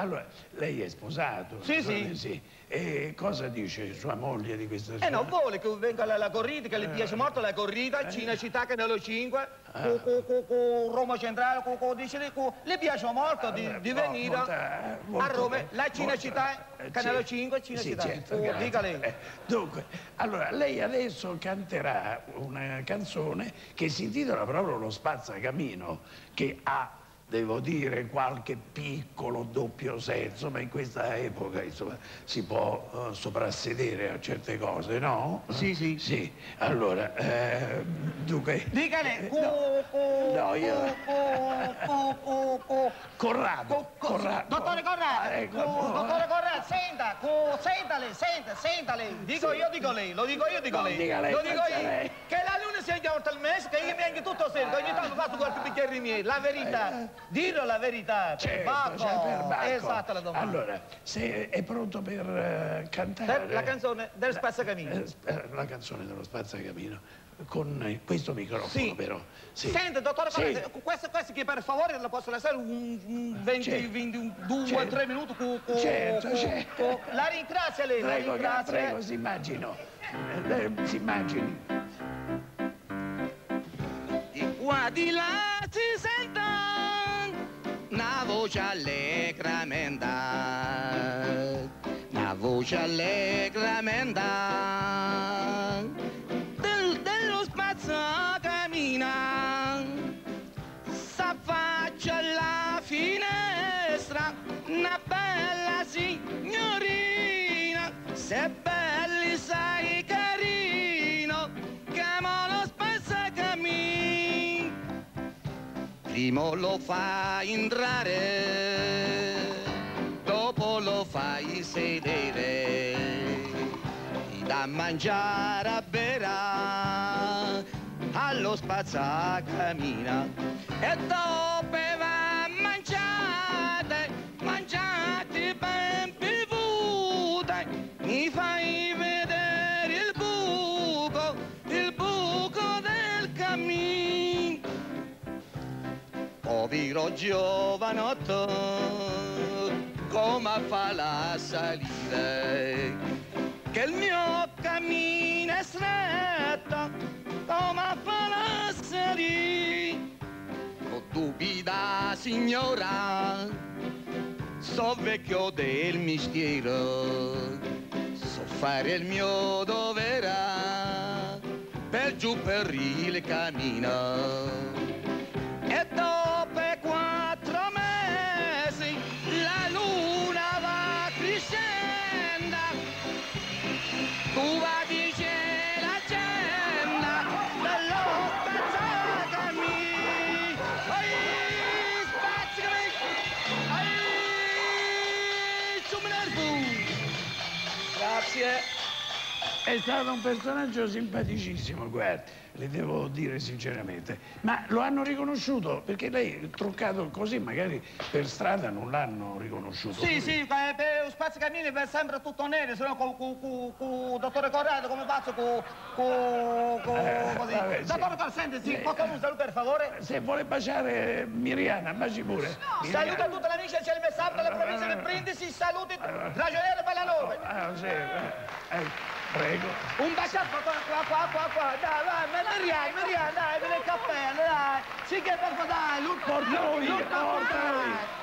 allora, lei è sposato? Sì, sì. sì. E cosa dice sua moglie di questa storia? Eh no, vuole che venga la, la corrida, che le piace molto la corrida, Cina città che nello 5, cu, cu, cu, cu Roma centrale, cu, cu, dice, cu, le piace molto di, di venire molta- molto a Roma, la Cina molto città, bene. canale Sì. 5, Cina Sì, certo, grazie. dica lei. Eh, Dunque, allora, lei adesso canterà una canzone che si intitola proprio Lo spazzacamino, che ha, devo dire, qualche piccolo doppio senso, ma in questa epoca, insomma, si può eh, soprassedere a certe cose, no? Sì, sì. Sì, allora, eh, dunque... Dica lei, cu, No. No, io- Corrado, Corrado. Dottore Corrado, Ah, ecco, dottore Corrado, senta, senta lei, senta, senta lei. Dico Sì. io, dico lei, lo dico io, dico lei. dica lei, Lo dico io. lei. Che la luna sia oltre il mese, che io mi anche tutto sento, ogni tanto faccio qualche bicchiere miele. La verità, dirlo la verità. per Certo, Bacco. cioè, per Bacco. Esatto la domanda. Allora, se è pronto per eh, cantare... Per la canzone del spazzacamino. Eh, eh, la canzone dello spazzacamino con eh, questo microfono Sì. però sì. Senta, dottore Sì. Corrado, questo, questo che per favore la posso lasciare un, un 20, Certo. 22, Certo. 3 minuti. cu- cu- Certo, cu- certo. La ringrazio lei, la prego, ringrazio. prego si immagino Eh, lei si immagini Di qua di là si sente una voce allegramente, una voce allegramente del, se belli sei carino, chiama lo spazio cammina. Primo lo fai entrare, dopo lo fai sedere, ti dà a mangiare a bere, allo spazzacamina e dopo fai vedere il buco, il buco del cammin. Povero giovanotto, come fa la salire? Che il mio cammino è stretto, come fa la salire? Oh, dubita signora, so vecchio del mestiere, so fare il mio dovere, per giù per il cammino. Grazie. è stato un personaggio simpaticissimo guarda le devo dire sinceramente ma lo hanno riconosciuto perché lei truccato così magari per strada non l'hanno riconosciuto Sì, sì, eh, per spazzacamino è sempre tutto nero, se no con il dottore Corrado come faccio con... con... Eh, così. vabbè. Dottore Corrado, senti, sì, Eh, poco un saluto per favore. se vuole baciare Miriana baci pure Miriana. Saluta tutte le amiche del Celmessab della provincia di Brindisi, saluti ragioniere Bellanove. Ah, sì, eh, eh, prego Un baciato qua, qua, qua, qua, qua, dai, vai, Miriam, Miriam, dai, vieni il cappello, dai. Sì che per dai, via, l'ultimo, portalo dai. via.